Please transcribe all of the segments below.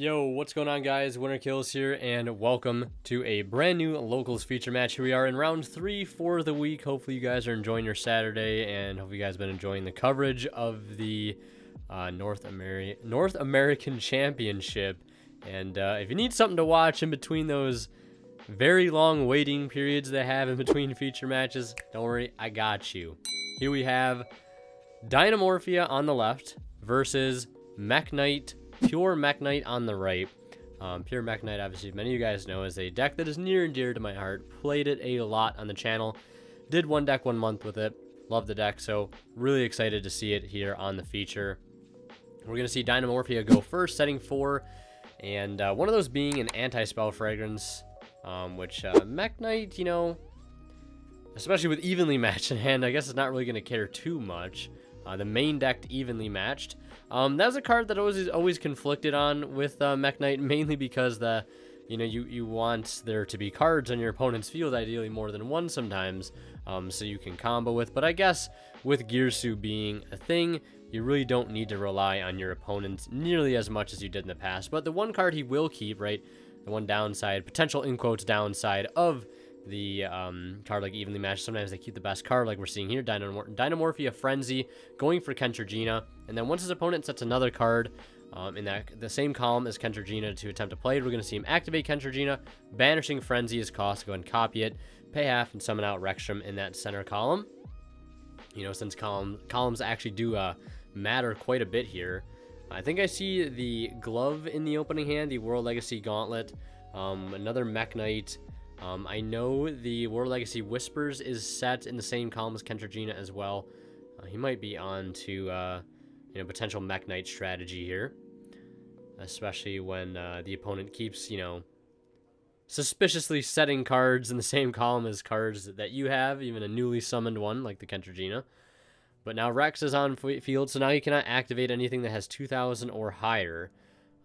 Yo, what's going on guys? Winter Killz here and welcome to a brand new locals feature match. Here we are in round three for the week. Hopefully you guys are enjoying your Saturday and hopefully you guys have been enjoying the coverage of the uh, North, Ameri North American Championship. And uh, if you need something to watch in between those very long waiting periods they have in between feature matches, don't worry, I got you. Here we have Dinomorphia on the left versus Mekk Knight Pure Mekk Knight on the right. Um, Pure Mekk Knight, obviously, many of you guys know, is a deck that is near and dear to my heart. Played it a lot on the channel. Did one deck one month with it. Love the deck, so really excited to see it here on the feature. We're going to see Dinomorphia go first, setting four. And uh, one of those being an anti-spell fragrance, um, which uh, Mekk Knight, you know, especially with evenly matched in hand, I guess it's not really going to care too much. Uh, the main deck evenly matched. Um, was a card that I was always conflicted on with uh, Mekk Knight, mainly because the, you know, you, you want there to be cards on your opponent's field, ideally more than one sometimes, um, so you can combo with. But I guess with Girsu being a thing, you really don't need to rely on your opponent nearly as much as you did in the past. But the one card he will keep, right, the one downside, potential in quotes downside of the um, card like evenly matched. Sometimes they keep the best card like we're seeing here, Dynamor Dinomorphia Frenzy, going for Kentregina. And then once his opponent sets another card um, in that the same column as Kentregina to attempt to play we're going to see him activate Kentregina, banishing Frenzy as cost, go and copy it, pay half, and summon out Rexterm in that center column. You know, since column, columns actually do uh, matter quite a bit here. I think I see the glove in the opening hand, the World Legacy Gauntlet, um, another Mekk Knight, um, I know the World Legacy Whispers is set in the same column as Kentregina as well. Uh, he might be on to, uh, you know, potential Mekk Knight strategy here. Especially when uh, the opponent keeps, you know, suspiciously setting cards in the same column as cards that you have, even a newly summoned one like the Kentregina. But now Rex is on field, so now you cannot activate anything that has 2,000 or higher.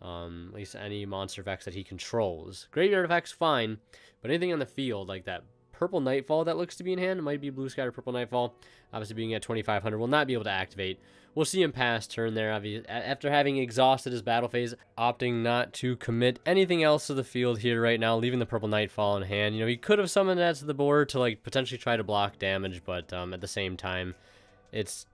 Um, at least any monster effects that he controls. Graveyard effects, fine, but anything on the field, like that purple Nightfall that looks to be in hand, might be Blue Sky or Purple Nightfall, obviously being at 2500, will not be able to activate. We'll see him pass turn there, after having exhausted his battle phase, opting not to commit anything else to the field here right now, leaving the Purple Nightfall in hand. You know, he could have summoned that to the board to, like, potentially try to block damage, but um, at the same time, it's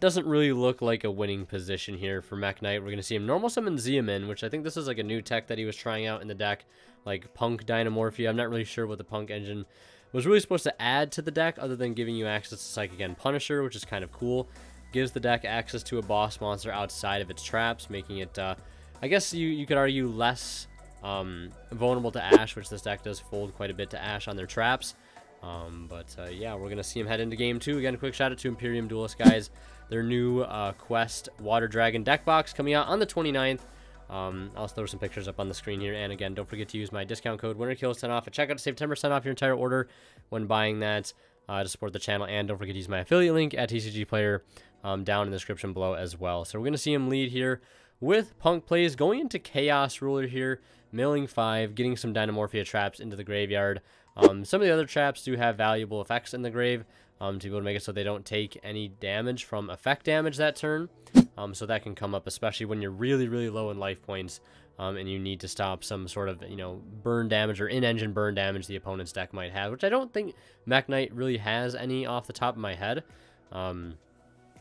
doesn't really look like a winning position here for Mekk Knight. We're going to see him normal summon Zeomin, which I think this is like a new tech that he was trying out in the deck, like Punk Dinomorphia. I'm not really sure what the Punk engine was really supposed to add to the deck other than giving you access to Psychic End Punisher, which is kind of cool. Gives the deck access to a boss monster outside of its traps, making it, uh, I guess you, you could argue, less um, vulnerable to Ash, which this deck does fold quite a bit to Ash on their traps. Um, but uh, yeah, we're going to see him head into game two. Again, quick shout out to Imperium Duelist, guys. Their new uh, Quest Water Dragon deck box coming out on the 29th. Um, I'll throw some pictures up on the screen here. And again, don't forget to use my discount code WinterKillz10 off at checkout to save 10% off your entire order when buying that uh, to support the channel. And don't forget to use my affiliate link at TCGplayer um, down in the description below as well. So we're going to see him lead here with Punk Plays going into Chaos Ruler here, milling 5, getting some Dinomorphia traps into the graveyard. Um, some of the other traps do have valuable effects in the grave um, to be able to make it so they don't take any damage from effect damage that turn. Um, so that can come up, especially when you're really, really low in life points um, and you need to stop some sort of, you know, burn damage or in-engine burn damage the opponent's deck might have, which I don't think Mekk Knight really has any off the top of my head. Um,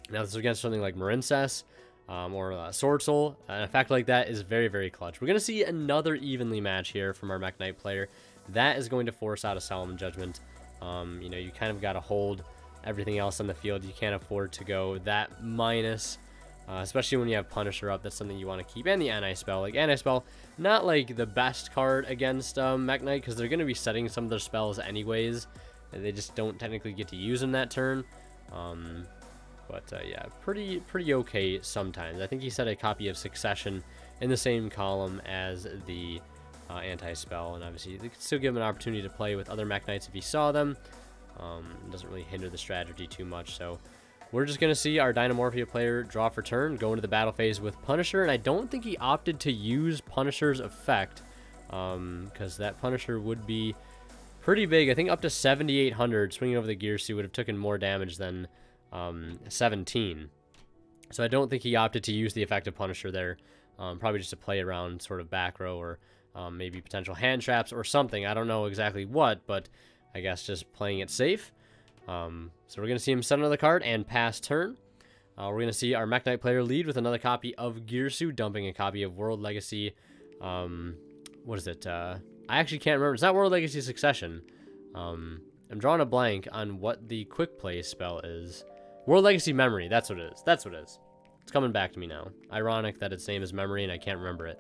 now, this is against something like Marincess um, or uh, Sword Soul. An effect like that is very, very clutch. We're going to see another evenly match here from our Mekk Knight player. That is going to force out a Solemn Judgment. Um, you know, you kind of got to hold everything else on the field. You can't afford to go that minus, uh, especially when you have Punisher up. That's something you want to keep. And the Anti-Spell. Like, Anti-Spell, not like the best card against um, Mekk Knight because they're going to be setting some of their spells anyways. And they just don't technically get to use them that turn. Um, but uh, yeah, pretty pretty okay sometimes. I think he set a copy of Succession in the same column as the uh, anti-spell, and obviously they could still give him an opportunity to play with other Mech Knights if he saw them. Um, doesn't really hinder the strategy too much, so we're just going to see our Dinomorphia player draw for turn, go into the battle phase with Punisher, and I don't think he opted to use Punisher's effect, because um, that Punisher would be pretty big. I think up to 7,800 swinging over the Girsu would have taken more damage than um, 17. So I don't think he opted to use the effective Punisher there. Um, probably just to play around sort of back row or um, maybe potential hand traps or something. I don't know exactly what, but I guess just playing it safe. Um, so we're going to see him set another card and pass turn. Uh, we're going to see our Mekk Knight player lead with another copy of Girsu, dumping a copy of World Legacy. Um, what is it? Uh, I actually can't remember. It's not World Legacy Succession. Um, I'm drawing a blank on what the quick play spell is. World Legacy Memory. That's what it is. That's what it is. It's coming back to me now. Ironic that its name is Memory and I can't remember it.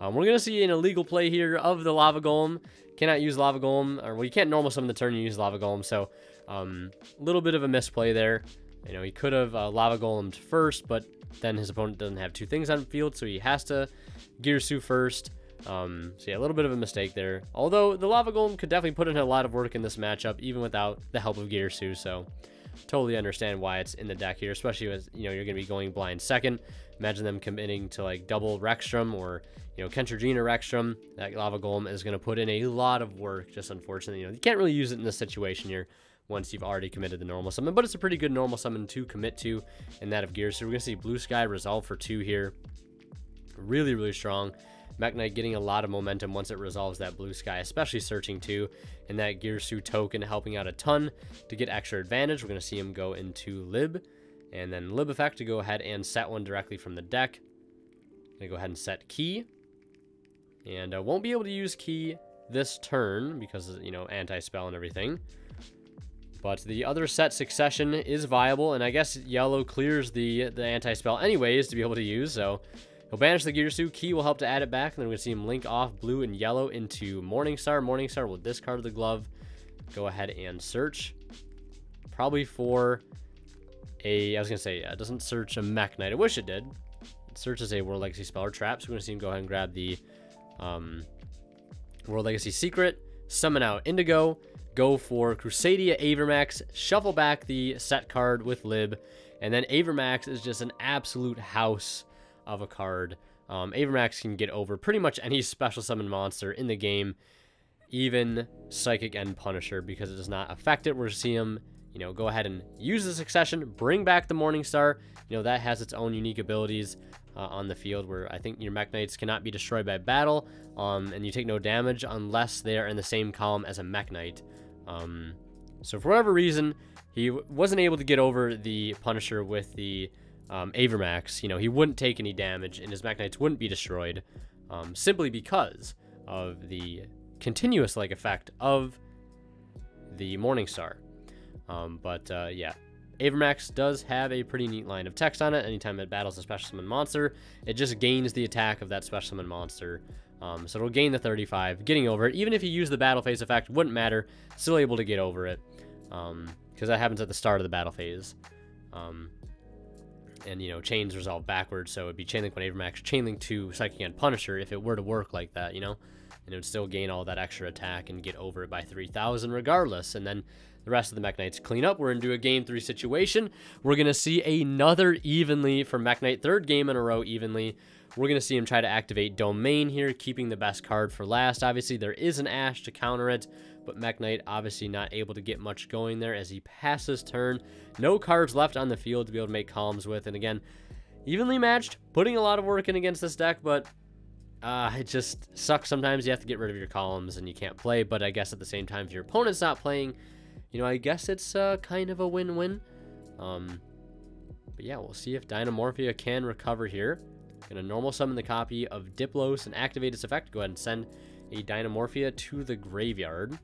Um, we're going to see an illegal play here of the Lava Golem. Cannot use Lava Golem, or well, you can't normal summon the turn you use Lava Golem, so a um, little bit of a misplay there. You know, he could have uh, Lava Golemed first, but then his opponent doesn't have two things on field, so he has to Girsu first. Um, so yeah, a little bit of a mistake there. Although the Lava Golem could definitely put in a lot of work in this matchup, even without the help of Girsu, so totally understand why it's in the deck here, especially as, you know, you're going to be going blind second. Imagine them committing to like double Rexterm or, you know, Kentregina Rexterm. That Lava Golem is going to put in a lot of work, just unfortunately. You know, you can't really use it in this situation here once you've already committed the normal summon, but it's a pretty good normal summon to commit to in that of Gears. So we're going to see Blue Sky resolve for two here. Really, really strong. Mekk Knight getting a lot of momentum once it resolves that blue sky, especially searching too, and that Girsu token helping out a ton to get extra advantage. We're going to see him go into Lib, and then Lib effect to go ahead and set one directly from the deck. Gonna go ahead and set Key, and uh, won't be able to use Key this turn because, you know, anti-spell and everything. But the other set succession is viable, and I guess yellow clears the, the anti-spell anyways to be able to use, so He'll banish the Girsu. Key will help to add it back. And then we're going to see him link off blue and yellow into Morningstar. Morningstar will discard the glove. Go ahead and search. Probably for a... I was going to say, it doesn't search a Mekk Knight. I wish it did. It searches a World Legacy spell or trap. So we're going to see him go ahead and grab the um, World Legacy Secret. Summon out Indigo. Go for Crusadia Avramax. Shuffle back the set card with Lib. And then Avramax is just an absolute house of a card. Um, Avramax can get over pretty much any special summon monster in the game, even Psychic End Punisher, because it does not affect it. We're see him, you know, go ahead and use the Succession, bring back the Morningstar. You know, that has its own unique abilities uh, on the field where I think your Mech Knights cannot be destroyed by battle, um, and you take no damage unless they are in the same column as a Mekk Knight. Um, so for whatever reason, he wasn't able to get over the Punisher with the um, Avramax, you know, he wouldn't take any damage and his Knights wouldn't be destroyed um, simply because of the continuous like effect of the Morningstar. Um, but uh, yeah, Avramax does have a pretty neat line of text on it. Anytime it battles a special summon monster, it just gains the attack of that special summon monster. Um, so it'll gain the 35, getting over it. Even if you use the battle phase effect, wouldn't matter. Still able to get over it. Because um, that happens at the start of the battle phase. Um, and you know chains resolve backwards, so it'd be chainlink one Avramax, chainlink to Psychic End Punisher if it were to work like that, you know, and it would still gain all that extra attack and get over it by 3,000 regardless. And then the rest of the Mech Knights clean up. We're into a game three situation. We're gonna see another evenly for Mekk Knight, third game in a row evenly. We're going to see him try to activate Domain here, keeping the best card for last. Obviously, there is an Ash to counter it, but Mekk Knight obviously not able to get much going there as he passes turn. No cards left on the field to be able to make columns with. And again, evenly matched, putting a lot of work in against this deck, but uh, it just sucks sometimes. You have to get rid of your columns and you can't play, but I guess at the same time, if your opponent's not playing, you know, I guess it's uh, kind of a win-win. Um, but yeah, we'll see if Dinomorphia can recover here. Gonna normal summon the copy of Diplos and activate its effect. Go ahead and send a Dinomorphia to the graveyard.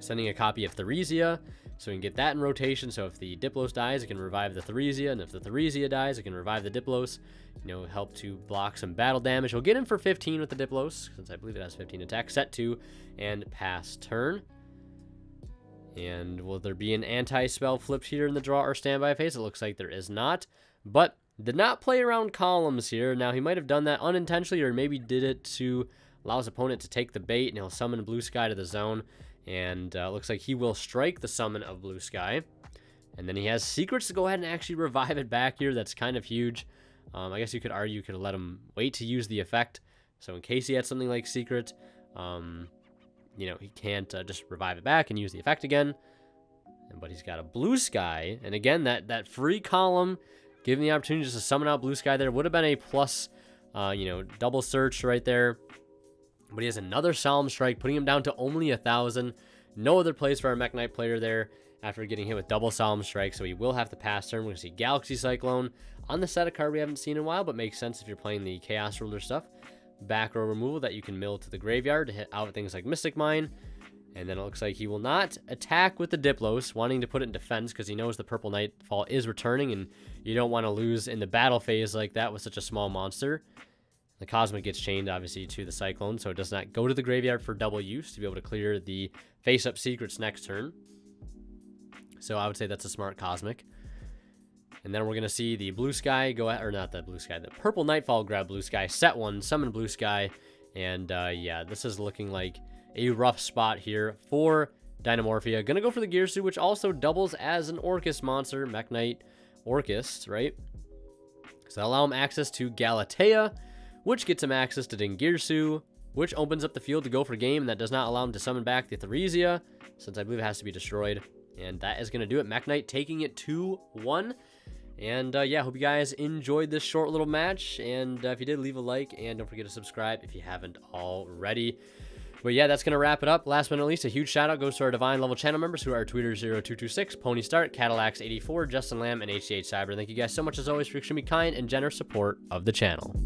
Sending a copy of Therizia, so we can get that in rotation. So if the Diplos dies, it can revive the Therizia, and if the Therizia dies, it can revive the Diplos. You know, help to block some battle damage. We'll get in for 15 with the Diplos, since I believe it has 15 attack. Set to and pass turn. And will there be an anti-spell flipped here in the draw or standby phase? It looks like there is not. But did not play around columns here. Now, he might have done that unintentionally or maybe did it to allow his opponent to take the bait, and he'll summon Blue Sky to the zone. And uh, looks like he will strike the summon of Blue Sky. And then he has secrets to go ahead and actually revive it back here. That's kind of huge. Um, I guess you could argue you could let him wait to use the effect. So in case he had something like secret, um, you know, he can't uh, just revive it back and use the effect again. But he's got a blue sky. And again, that, that free column Given the opportunity just to summon out Blue Sky there would have been a plus uh, you know, double search right there. But he has another Solemn Strike, putting him down to only a thousand. No other place for our Mekk Knight player there after getting hit with double Solemn Strike, so he will have to pass turn. We're going to see Galaxy Cyclone on the set of card we haven't seen in a while, but makes sense if you're playing the Chaos Ruler stuff. Back row removal that you can mill to the graveyard to hit out things like Mystic Mine. And then it looks like he will not attack with the Diplos, wanting to put it in defense because he knows the Purple Nightfall is returning, and you don't want to lose in the battle phase like that with such a small monster. The Cosmic gets chained, obviously, to the Cyclone, so it does not go to the graveyard for double use to be able to clear the face-up secrets next turn. So I would say that's a smart Cosmic. And then we're going to see the Blue Sky go at, or not the Blue Sky, the Purple Nightfall grab Blue Sky, set one, summon Blue Sky, and uh, yeah, this is looking like a rough spot here for Dinomorphia. Gonna go for the Girsu, which also doubles as an Orcust monster, Mekk Knight Orcust, right? So allow him access to Galatea, which gets him access to Dingirsu, which opens up the field to go for game, that does not allow him to summon back the Therizia, since I believe it has to be destroyed. And that is going to do it. Mekk Knight taking it 2-1. And uh, yeah, hope you guys enjoyed this short little match. And uh, if you did, leave a like, and don't forget to subscribe if you haven't already. But yeah, that's going to wrap it up. Last but not least, a huge shout out goes to our Divine level channel members who are Tweeter0226, Pony Start, Cadillacs84, Justin Lamb, and HCH Cyber. Thank you guys so much as always for extremely kind and generous support of the channel.